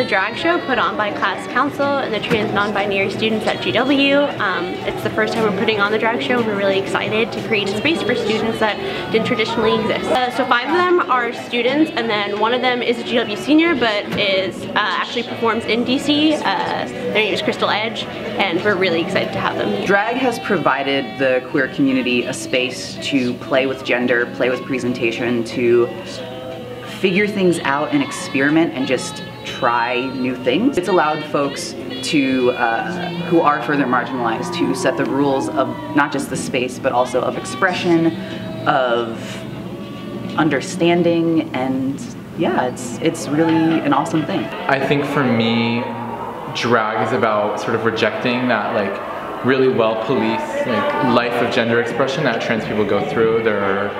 a drag show put on by class council and the trans non-binary students at GW. Um, it's the first time we're putting on the drag show. We're really excited to create a space for students that didn't traditionally exist. Uh, so five of them are students and then one of them is a GW senior but is uh, actually performs in DC. Uh, their name is Crystal Edge and we're really excited to have them. Drag has provided the queer community a space to play with gender, play with presentation, to figure things out and experiment and just try new things. It's allowed folks to, uh, who are further marginalized, to set the rules of not just the space, but also of expression, of understanding, and yeah, it's, it's really an awesome thing. I think for me, drag is about sort of rejecting that like really well policed like life of gender expression that trans people go through. They're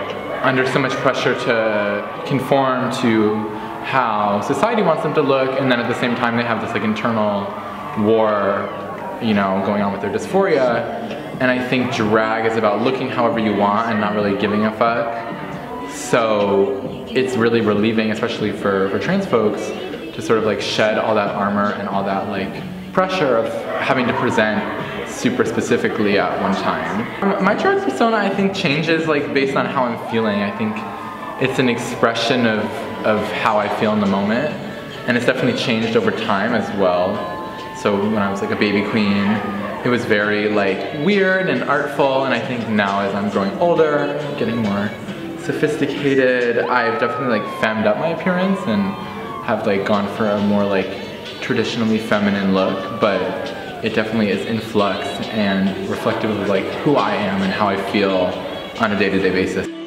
under so much pressure to conform to how society wants them to look and then at the same time they have this like internal war you know going on with their dysphoria and I think drag is about looking however you want and not really giving a fuck so it's really relieving especially for, for trans folks to sort of like shed all that armor and all that like pressure of having to present super specifically at one time. My drag persona I think changes like based on how I'm feeling. I think it's an expression of, of how I feel in the moment and it's definitely changed over time as well. So when I was like a baby queen, it was very like weird and artful and I think now as I'm growing older, getting more sophisticated, I've definitely like femmed up my appearance and have like gone for a more like traditionally feminine look, but it definitely is in flux and reflective of like who I am and how I feel on a day-to-day -day basis.